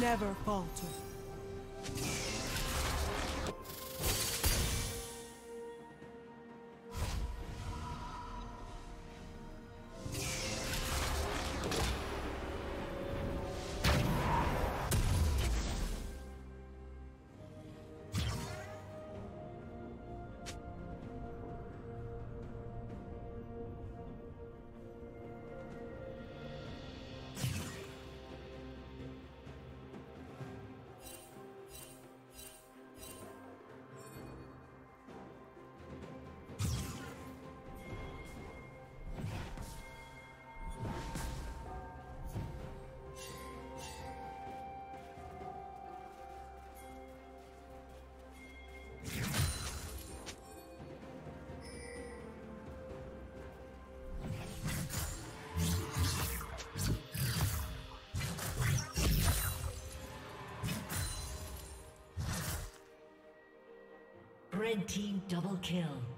Never falter. Team double kill.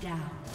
down.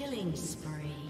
Killing spree.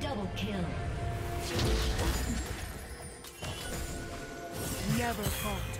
double kill. Never falter.